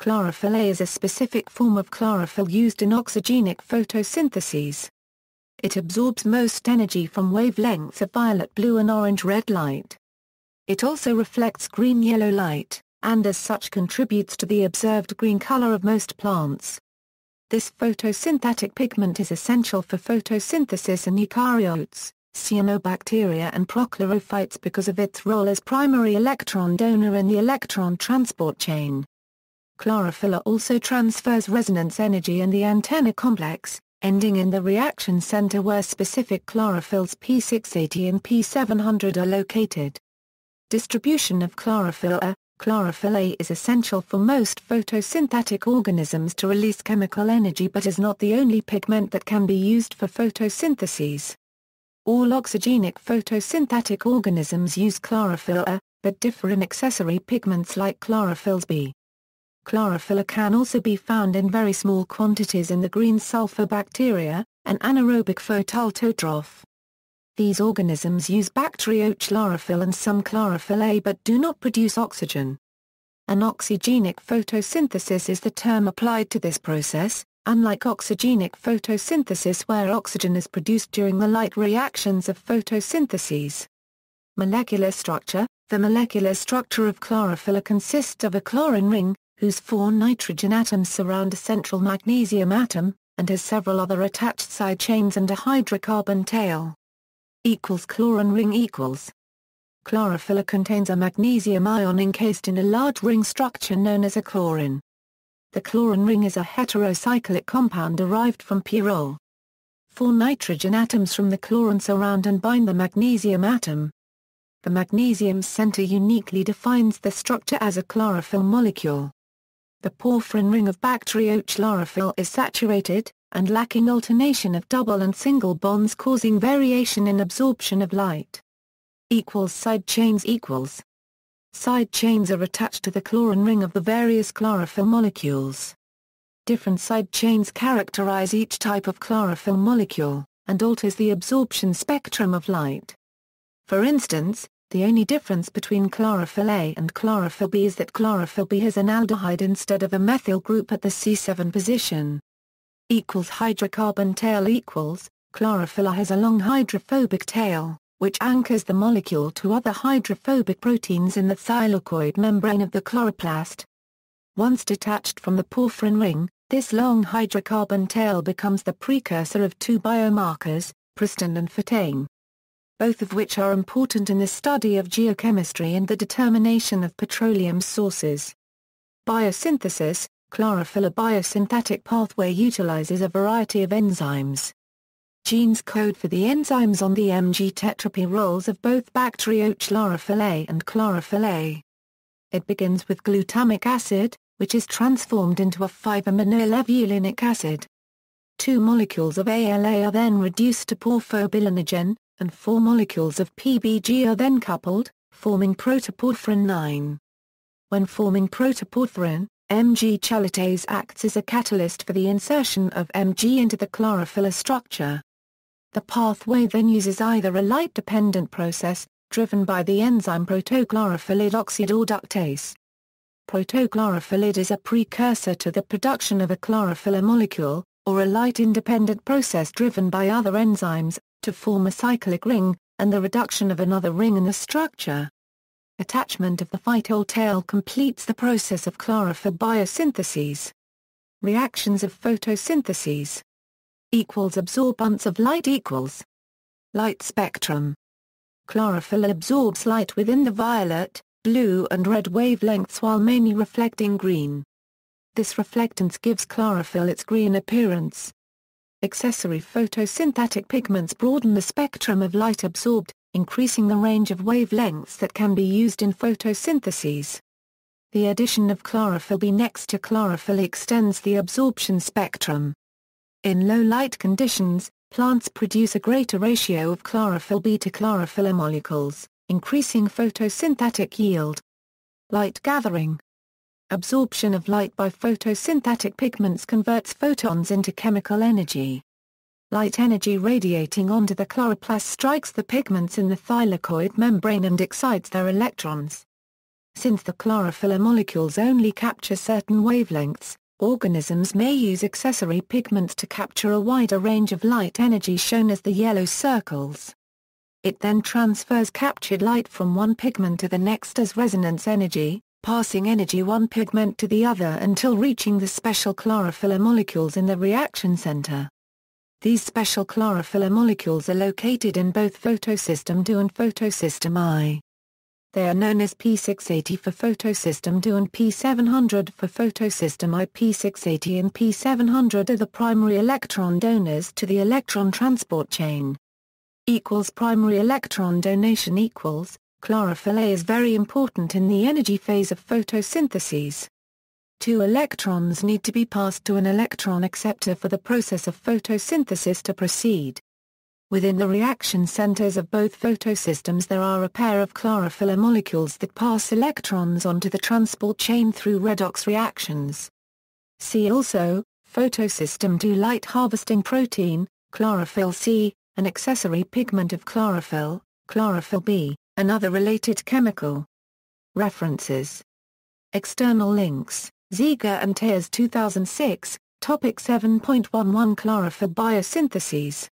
Chlorophyll A is a specific form of chlorophyll used in oxygenic photosynthesis. It absorbs most energy from wavelengths of violet blue and orange-red light. It also reflects green-yellow light, and as such contributes to the observed green color of most plants. This photosynthetic pigment is essential for photosynthesis in eukaryotes, cyanobacteria and prochlorophytes because of its role as primary electron donor in the electron transport chain. Chlorophyll also transfers resonance energy in the antenna complex, ending in the reaction center where specific chlorophylls P680 and P700 are located. Distribution of chlorophyll A Chlorophyll A is essential for most photosynthetic organisms to release chemical energy but is not the only pigment that can be used for photosynthesis. All oxygenic photosynthetic organisms use chlorophyll A, but differ in accessory pigments like chlorophylls B. Chlorophyll can also be found in very small quantities in the green sulfur bacteria, an anaerobic photoautotroph. These organisms use bacteriochlorophyll and some chlorophyll A but do not produce oxygen. Anoxygenic photosynthesis is the term applied to this process, unlike oxygenic photosynthesis where oxygen is produced during the light reactions of photosynthesis. Molecular structure The molecular structure of chlorophyll consists of a chlorin ring, whose four nitrogen atoms surround a central magnesium atom, and has several other attached side chains and a hydrocarbon tail. Equals chlorin ring equals. Chlorophyll contains a magnesium ion encased in a large ring structure known as a chlorin. The chlorin ring is a heterocyclic compound derived from pyrrole. Four nitrogen atoms from the chlorin surround and bind the magnesium atom. The magnesium center uniquely defines the structure as a chlorophyll molecule. The porphyrin ring of bacteriochlorophyll is saturated, and lacking alternation of double and single bonds causing variation in absorption of light. Equals side chains equals. Side chains are attached to the chlorin ring of the various chlorophyll molecules. Different side chains characterize each type of chlorophyll molecule, and alters the absorption spectrum of light. For instance, the only difference between chlorophyll A and chlorophyll B is that chlorophyll B has an aldehyde instead of a methyl group at the C7 position. Equals hydrocarbon tail equals, chlorophyll A has a long hydrophobic tail, which anchors the molecule to other hydrophobic proteins in the thylakoid membrane of the chloroplast. Once detached from the porphyrin ring, this long hydrocarbon tail becomes the precursor of two biomarkers, pristane and phytane both of which are important in the study of geochemistry and the determination of petroleum sources. Biosynthesis Chlorophyll a biosynthetic pathway utilizes a variety of enzymes. Genes code for the enzymes on the Mg tetrapyrroles of both bacteriochlorophyll A and chlorophyll A. It begins with glutamic acid, which is transformed into a 5-aminolevulinic acid. Two molecules of ALA are then reduced to porphobilinogen, and four molecules of PBG are then coupled, forming protoporphyrin 9. When forming protoporphyrin, Mg chelatase acts as a catalyst for the insertion of Mg into the chlorophyll structure. The pathway then uses either a light-dependent process, driven by the enzyme protochlorophyllide oxidoreductase. Protochlorophyllide is a precursor to the production of a chlorophyll molecule, or a light-independent process driven by other enzymes, to form a cyclic ring, and the reduction of another ring in the structure. Attachment of the phytol tail completes the process of chlorophyll biosynthesis. Reactions of photosynthesis equals absorbance of light equals light spectrum. Chlorophyll absorbs light within the violet, blue and red wavelengths while mainly reflecting green. This reflectance gives chlorophyll its green appearance. Accessory photosynthetic pigments broaden the spectrum of light absorbed, increasing the range of wavelengths that can be used in photosynthesis. The addition of chlorophyll B next to chlorophyll extends the absorption spectrum. In low light conditions, plants produce a greater ratio of chlorophyll B to chlorophyll A molecules, increasing photosynthetic yield. Light gathering Absorption of light by photosynthetic pigments converts photons into chemical energy. Light energy radiating onto the chloroplast strikes the pigments in the thylakoid membrane and excites their electrons. Since the chlorophyll molecules only capture certain wavelengths, organisms may use accessory pigments to capture a wider range of light energy shown as the yellow circles. It then transfers captured light from one pigment to the next as resonance energy, passing energy one pigment to the other until reaching the special chlorophyll molecules in the reaction center. These special chlorophyll molecules are located in both photosystem II and photosystem I. They are known as P680 for photosystem II and P700 for photosystem I. P680 and P700 are the primary electron donors to the electron transport chain. Equals primary electron donation equals, chlorophyll A is very important in the energy phase of photosynthesis. Two electrons need to be passed to an electron acceptor for the process of photosynthesis to proceed. Within the reaction centers of both photosystems there are a pair of chlorophyll molecules that pass electrons onto the transport chain through redox reactions. See also, photosystem II light harvesting protein, chlorophyll C, an accessory pigment of chlorophyll, chlorophyll B, another related chemical. References. External links. Ziga and Tejas 2006, Topic 7.11 Chlorophyll biosyntheses